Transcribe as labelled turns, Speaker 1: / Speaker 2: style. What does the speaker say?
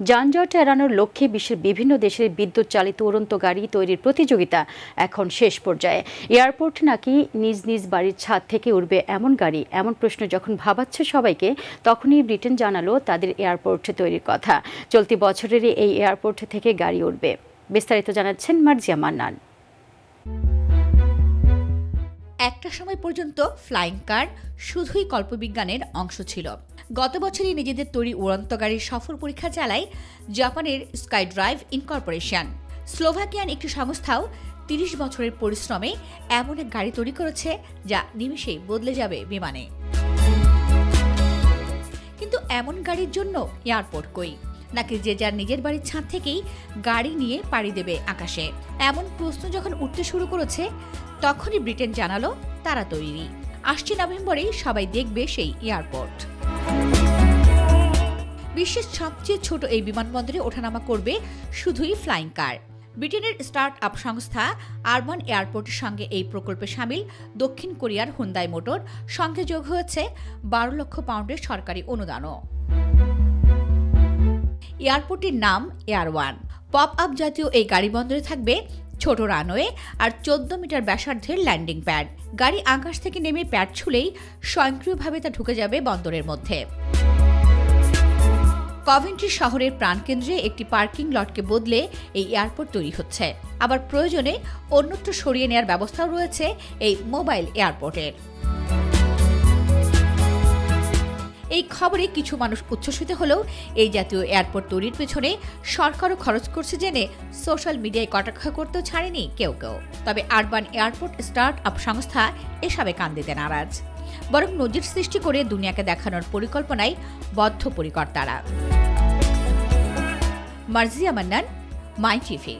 Speaker 1: যানজট এড়ানোর লক্ষ্যে বিশ্বের বিভিন্ন দেশের বিদ্যুৎ চালিত উড়ন্ত গাড়ি তৈরির প্রতিযোগিতা এখন শেষ পর্যায়ে। এয়ারপোর্ট নাকি নিজ নিজ বাড়ির ছাদ থেকে উঠবে এমন গাড়ি? এমন প্রশ্ন যখন ভাবাচ্ছে সবাইকে, তখনই ব্রিটেন জানালো তাদের এয়ারপোর্ট তৈরির কথা। চলতি বছরেরই এই এয়ারপোর্ট থেকে গাড়ি উঠবে বিস্তারিত জানাচ্ছেন মার্জিয়া মান্নান।
Speaker 2: একটা সময় পর্যন্ত ফ্লাইং কার শুধুই কল্পবিজ্ঞানের অংশ ছিল। গত বছরই নিজেদের তৈরি উড়ন্ত গাড়ির সফর পরীক্ষা চালায় জাপানের স্কাই ড্রাইভ ইনকর্পোরেশন। স্লোভাকিয়ান একটি সংস্থাও তিরিশ বছরের পরিশ্রমে এমন এক গাড়ি তৈরি করেছে যা নিমিষেই বদলে যাবে বিমানে। কিন্তু এমন গাড়ির জন্য এয়ারপোর্ট কই? নাকি যে যার নিজের বাড়ির ছাদ থেকেই গাড়ি নিয়ে পাড়ি দেবে আকাশে? এমন প্রশ্ন যখন উঠতে শুরু করেছে, তখনই ব্রিটেন জানালো তারা তৈরি। আসছে নভেম্বরেই সবাই দেখবে সেই এয়ারপোর্ট। বিশ্বের সবচেয়ে ছোট এই বিমানবন্দরে ওঠানামা করবে শুধুই ফ্লাইং কার। ব্রিটেনের স্টার্ট আপ সংস্থা আরবান এয়ারপোর্টের সঙ্গে এই প্রকল্পে সামিল দক্ষিণ কোরিয়ার হুন্দাই মোটর। সঙ্গে যোগ হয়েছে বারো লক্ষ পাউন্ডের সরকারি অনুদানও। এয়ারপোর্টের নাম এয়ার ওয়ান পপ আপ জাতীয় এই গাড়ি বন্দরে থাকবে ছোট রানওয়ে আর চোদ্দ মিটার ব্যাসার্ধের ল্যান্ডিং প্যাড। গাড়ি আকাশ থেকে নেমে প্যাড ছুলেই স্বয়ংক্রিয়ভাবে তা ঢুকে যাবে বন্দরের মধ্যে। কভেন্ট্রি শহরের প্রাণকেন্দ্রে একটি পার্কিং লটকে বদলে এই এয়ারপোর্ট তৈরি হচ্ছে। আবার প্রয়োজনে অন্যত্র সরিয়ে নেয়ার ব্যবস্থাও রয়েছে এই মোবাইল এয়ারপোর্টের। এই খবরে কিছু মানুষ উচ্ছ্বসিত হলেও এই জাতীয় এয়ারপোর্ট তৈরির পেছনে সরকারও খরচ করছে জেনে সোশ্যাল মিডিয়ায় কটাক্ষ করতেও ছাড়েনি কেউ কেউ। তবে আরবান এয়ারপোর্ট স্টার্ট আপ সংস্থা এসবে কান দিতে নারাজ। বরং নজির সৃষ্টি করে দুনিয়াকে দেখানোর পরিকল্পনায় বদ্ধপরিকর তারা। Marjia Mannan, my TV.